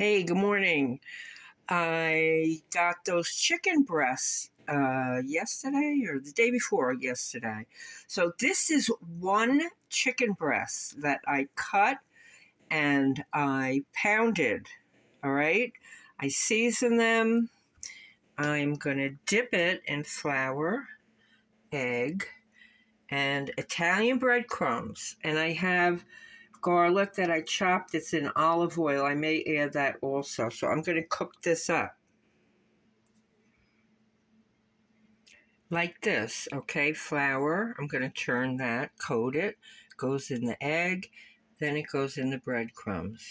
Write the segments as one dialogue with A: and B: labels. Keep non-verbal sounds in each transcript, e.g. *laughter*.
A: Hey, good morning. I got those chicken breasts uh, yesterday or the day before yesterday. So, this is one chicken breast that I cut and I pounded. All right. I season them. I'm going to dip it in flour, egg, and Italian breadcrumbs. And I have garlic that I chopped. It's in olive oil. I may add that also. So I'm going to cook this up. Like this, okay? Flour. I'm going to turn that, coat it. Goes in the egg. Then it goes in the breadcrumbs.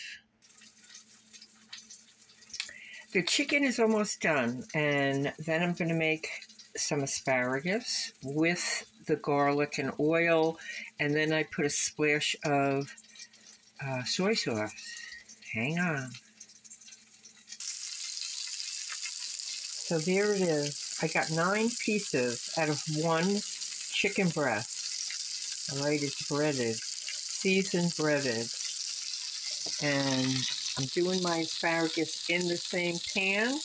A: The chicken is almost done. And then I'm going to make some asparagus with the garlic and oil. And then I put a splash of uh, soy sauce. Hang on. So there it is. I got nine pieces out of one chicken breast. All right, it's breaded, seasoned breaded. And I'm doing my asparagus in the same pan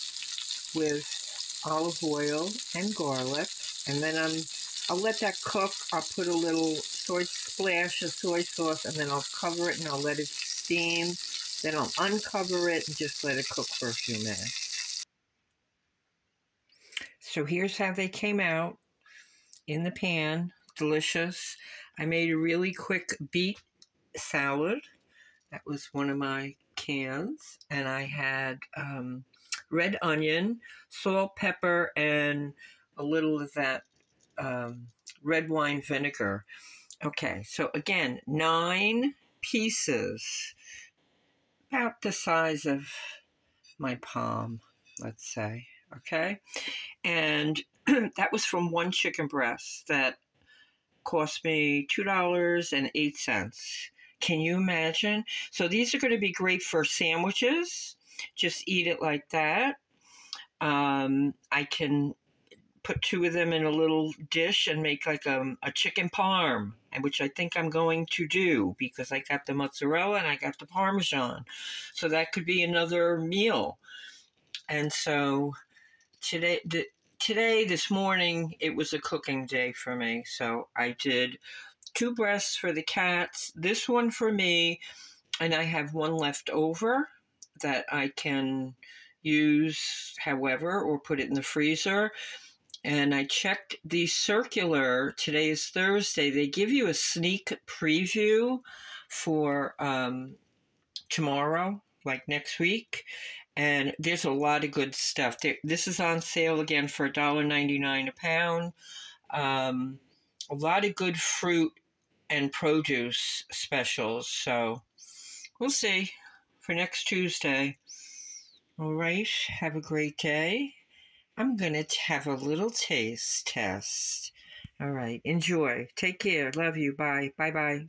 A: with olive oil and garlic. And then I'm I'll let that cook. I'll put a little soy splash of soy sauce and then I'll cover it and I'll let it steam. Then I'll uncover it and just let it cook for a few minutes. So here's how they came out in the pan. Delicious. I made a really quick beet salad. That was one of my cans. And I had um, red onion, salt, pepper, and a little of that um, red wine vinegar. Okay, so again, nine pieces, about the size of my palm, let's say. Okay, and *clears throat* that was from one chicken breast that cost me $2.08. Can you imagine? So these are going to be great for sandwiches. Just eat it like that. Um, I can put two of them in a little dish and make like a, um, a chicken parm, which I think I'm going to do because I got the mozzarella and I got the parmesan. So that could be another meal. And so today, the, today, this morning, it was a cooking day for me. So I did two breasts for the cats, this one for me, and I have one left over that I can use however or put it in the freezer and I checked the circular. Today is Thursday. They give you a sneak preview for um, tomorrow, like next week. And there's a lot of good stuff. This is on sale again for $1.99 a pound. Um, a lot of good fruit and produce specials. So we'll see for next Tuesday. All right. Have a great day. I'm going to have a little taste test. All right. Enjoy. Take care. Love you. Bye. Bye bye.